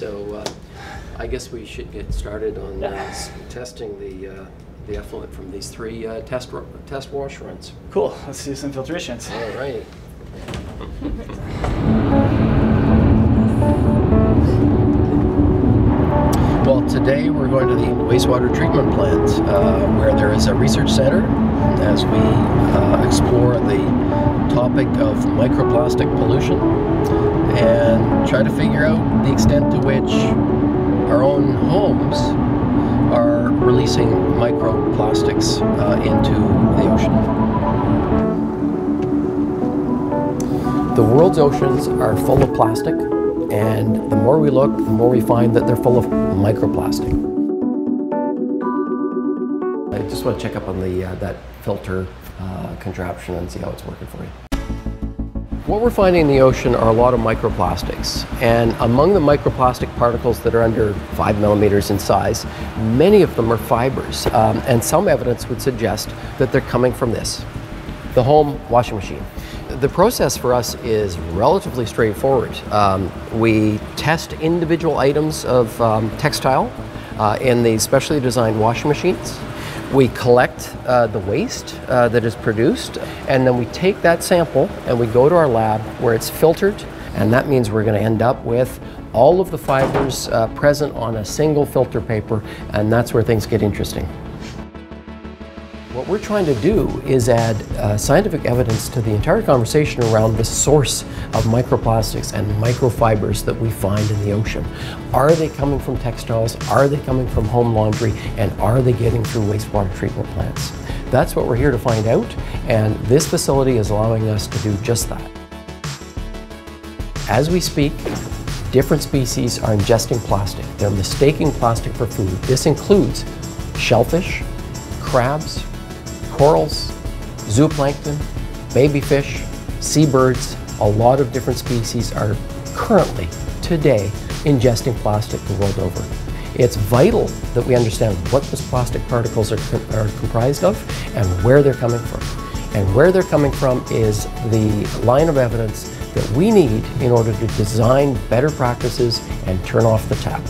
So uh, I guess we should get started on uh, testing the, uh, the effluent from these three uh, test, test wash runs. Cool. Let's do some filtrations. All right. Well, today we're going to the wastewater treatment plant uh, where there is a research center as we uh, explore the topic of microplastic pollution and try to figure out the extent to which our own homes are releasing microplastics uh, into the ocean. The world's oceans are full of plastic, and the more we look, the more we find that they're full of microplastic. I just want to check up on the uh, that filter uh, contraption and see how it's working for you. What we're finding in the ocean are a lot of microplastics, and among the microplastic particles that are under five millimeters in size, many of them are fibers, um, and some evidence would suggest that they're coming from this, the home washing machine. The process for us is relatively straightforward. Um, we test individual items of um, textile uh, in the specially designed washing machines. We collect uh, the waste uh, that is produced, and then we take that sample and we go to our lab where it's filtered, and that means we're going to end up with all of the fibers uh, present on a single filter paper, and that's where things get interesting. What we're trying to do is add uh, scientific evidence to the entire conversation around the source of microplastics and microfibers that we find in the ocean. Are they coming from textiles? Are they coming from home laundry? And are they getting through wastewater treatment plants? That's what we're here to find out, and this facility is allowing us to do just that. As we speak, different species are ingesting plastic. They're mistaking plastic for food. This includes shellfish, crabs, corals, zooplankton, baby fish, seabirds. A lot of different species are currently, today, ingesting plastic the world over. It's vital that we understand what those plastic particles are, are comprised of and where they're coming from. And where they're coming from is the line of evidence that we need in order to design better practices and turn off the tap.